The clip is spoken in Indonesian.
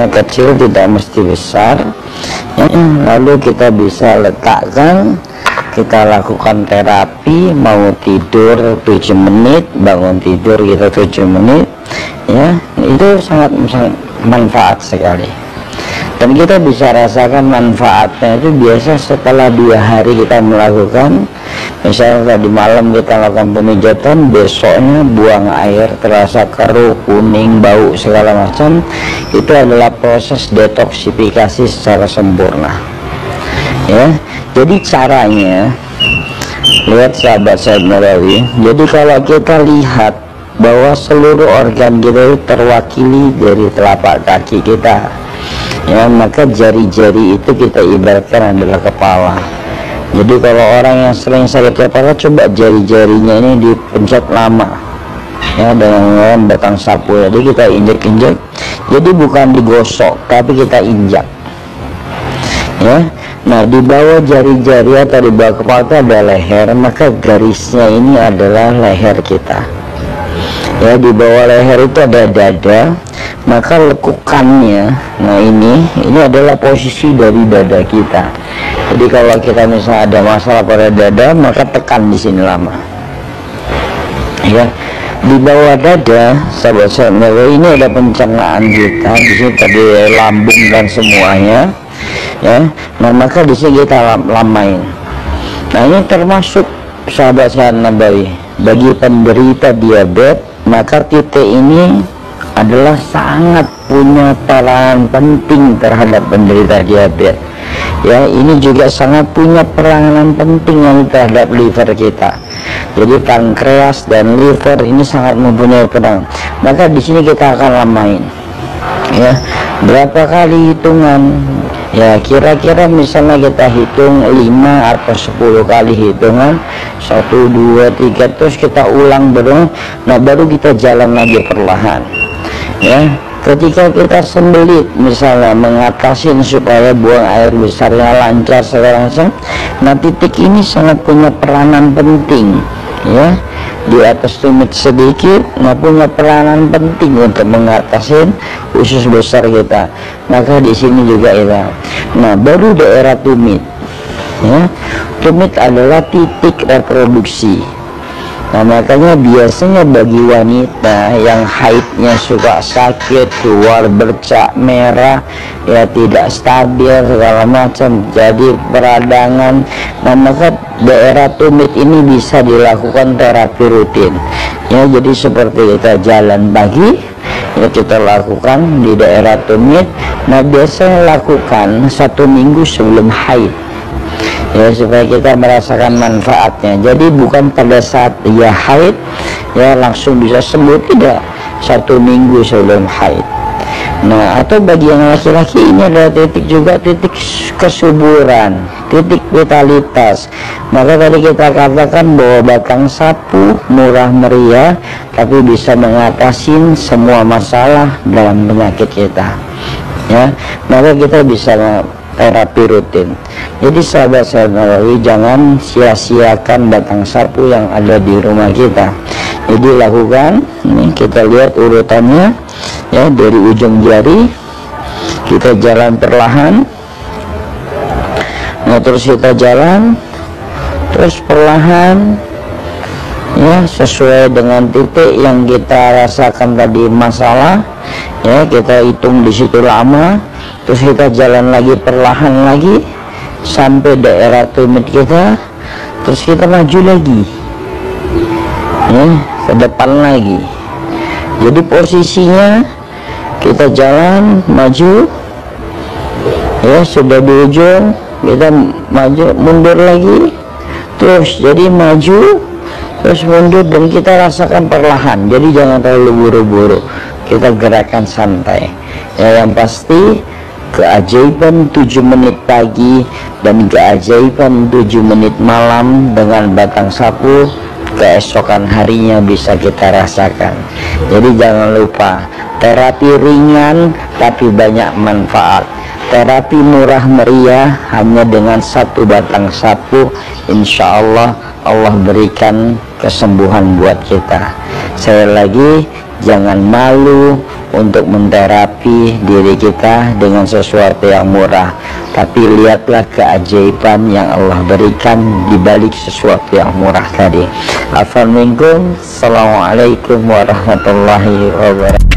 yang kecil tidak mesti besar. Lalu kita bisa letakkan kita lakukan terapi mau tidur 7 menit bangun tidur kita 7 menit ya. Itu sangat sangat manfaat sekali. Dan kita bisa rasakan manfaatnya itu biasa setelah dua hari kita melakukan misalnya tadi malam kita lakukan pemijatan besoknya buang air terasa keruh kuning bau segala macam itu adalah proses detoksifikasi secara sempurna. Ya jadi caranya lihat sahabat sahabat Nawawi jadi kalau kita lihat bahwa seluruh organ kita terwakili dari telapak kaki kita ya maka jari-jari itu kita ibaratkan adalah kepala jadi kalau orang yang sering sakit kepala coba jari-jarinya ini dipencet lama. Ya dengan batang sapu. Jadi kita injek-injek. Jadi bukan digosok tapi kita injak. Ya. Nah di bawah jari-jari atau di bawah kepala itu ada leher maka garisnya ini adalah leher kita. Ya di bawah leher itu ada dada maka lekukannya. Nah ini ini adalah posisi dari dada kita jadi kalau kita misalnya ada masalah pada dada maka tekan di sini lama. Ya. Di bawah dada sahabat-sahabat ini ada pencernaan kita. Di sini tadi lambung dan semuanya. Ya. Nah maka di sini kita lam lamain. Nah ini termasuk sahabat-sahabat nabawi. Bagi penderita diabetes maka titik ini adalah sangat punya peran penting terhadap penderita diabetes ya ini juga sangat punya peranan penting yang terhadap liver kita. Jadi pankreas dan liver ini sangat mempunyai peran maka di sini kita akan lamain. Ya berapa kali hitungan? Ya kira-kira misalnya kita hitung 5 atau 10 kali hitungan. 1 2 3 terus kita ulang baru nah baru kita jalan lagi perlahan. Ya ketika kita sembelit misalnya mengatasi supaya buang air besarnya lancar segala macam nah titik ini sangat punya peranan penting ya. Di atas tumit sedikit nah punya peranan penting untuk mengatasi usus besar kita. Maka di sini juga ya nah baru daerah tumit ya. Tumit adalah titik reproduksi Nah makanya biasanya bagi wanita yang haidnya suka sakit, keluar bercak merah, ya tidak stabil segala macam, jadi peradangan. Nah maka daerah tumit ini bisa dilakukan terapi rutin. Ya jadi seperti kita jalan pagi, ya kita lakukan di daerah tumit. Nah biasanya lakukan satu minggu sebelum haid ya supaya kita merasakan manfaatnya. Jadi bukan pada saat dia haid ya langsung bisa sembuh tidak. Satu minggu sebelum haid. Nah atau bagi yang laki-laki ini adalah titik juga titik kesuburan titik vitalitas. Maka tadi kita katakan bahwa batang sapu murah meriah tapi bisa mengatasi semua masalah dalam penyakit kita. Ya maka kita bisa terapi rutin. Jadi sahabat sahabat Nawawi jangan sia-siakan batang sapu yang ada di rumah kita. Jadi lakukan. Ini kita lihat urutannya. Ya dari ujung jari kita jalan perlahan. Nah terus kita jalan. Terus perlahan ya sesuai dengan titik yang kita rasakan tadi masalah ya kita hitung di situ lama terus kita jalan lagi perlahan lagi sampai daerah tumit kita terus kita maju lagi ya ke depan lagi. Jadi posisinya kita jalan maju ya sudah di ujung kita maju mundur lagi terus jadi maju terus mundur dan kita rasakan perlahan. Jadi jangan terlalu buru-buru. Kita gerakan santai. Ya yang pasti keajaiban 7 menit pagi dan keajaiban 7 menit malam dengan batang sapu keesokan harinya bisa kita rasakan. Jadi jangan lupa terapi ringan tapi banyak manfaat terapi murah meriah hanya dengan satu batang sapu insya Allah Allah berikan kesembuhan buat kita. Sekali lagi jangan malu untuk menterapi diri kita dengan sesuatu yang murah. Tapi lihatlah keajaiban yang Allah berikan di balik sesuatu yang murah tadi. Assalamualaikum warahmatullahi wabarakatuh